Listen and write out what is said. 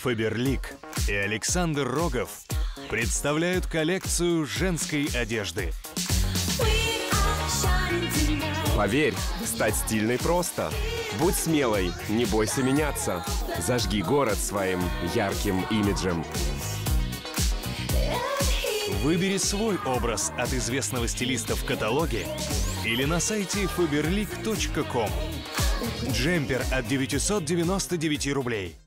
Фаберлик и Александр Рогов представляют коллекцию женской одежды. Поверь, стать стильной просто. Будь смелой, не бойся меняться. Зажги город своим ярким имиджем. Выбери свой образ от известного стилиста в каталоге или на сайте faberlic.com. Джемпер от 999 рублей.